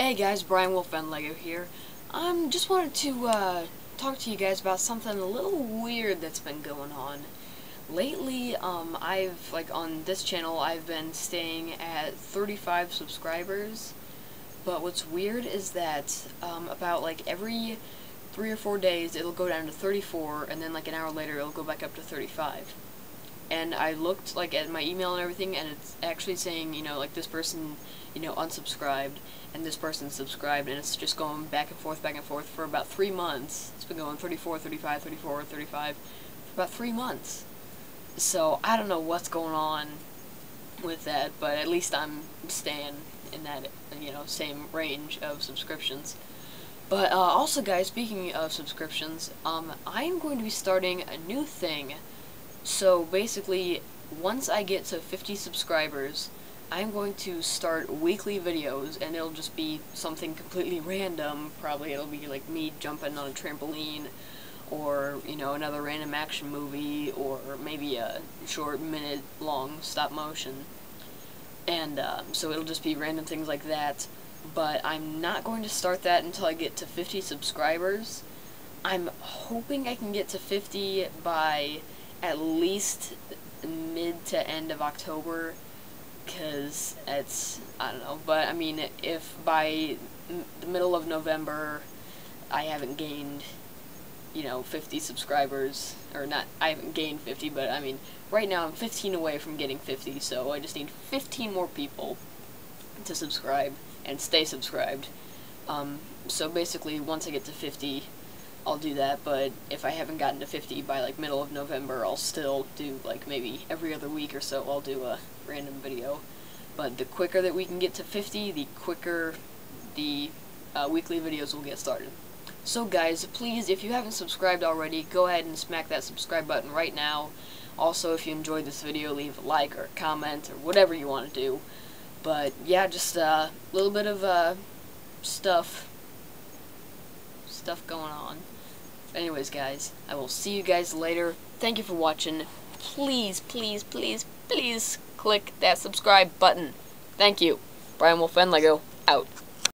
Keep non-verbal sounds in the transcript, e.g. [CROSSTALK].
Hey guys, Brian Wolf van Lego here. I um, just wanted to uh, talk to you guys about something a little weird that's been going on. Lately, um, I've, like, on this channel, I've been staying at 35 subscribers, but what's weird is that, um, about, like, every three or four days, it'll go down to 34, and then, like, an hour later, it'll go back up to 35 and I looked like at my email and everything, and it's actually saying, you know, like this person, you know, unsubscribed, and this person subscribed, and it's just going back and forth, back and forth for about three months. It's been going 34, 35, 34, 35 for about three months. So I don't know what's going on with that, but at least I'm staying in that, you know, same range of subscriptions. But uh, also, guys, speaking of subscriptions, um, I'm going to be starting a new thing so basically, once I get to 50 subscribers, I'm going to start weekly videos, and it'll just be something completely [LAUGHS] random. Probably it'll be like me jumping on a trampoline, or, you know, another random action movie, or maybe a short minute long stop motion. And um, so it'll just be random things like that. But I'm not going to start that until I get to 50 subscribers. I'm hoping I can get to 50 by at least mid to end of October because it's I don't know but I mean if by the middle of November I haven't gained you know 50 subscribers or not I haven't gained 50 but I mean right now I'm 15 away from getting 50 so I just need 15 more people to subscribe and stay subscribed. Um, so basically once I get to 50 I'll do that, but if I haven't gotten to 50 by like middle of November, I'll still do like maybe every other week or so I'll do a random video. But the quicker that we can get to 50, the quicker the uh, weekly videos will get started. So guys, please, if you haven't subscribed already, go ahead and smack that subscribe button right now. Also, if you enjoyed this video, leave a like or a comment or whatever you want to do. But yeah, just a uh, little bit of uh, stuff, stuff going on. Anyways, guys, I will see you guys later. Thank you for watching. Please, please, please, please click that subscribe button. Thank you. Brian Wolf van Lego, out.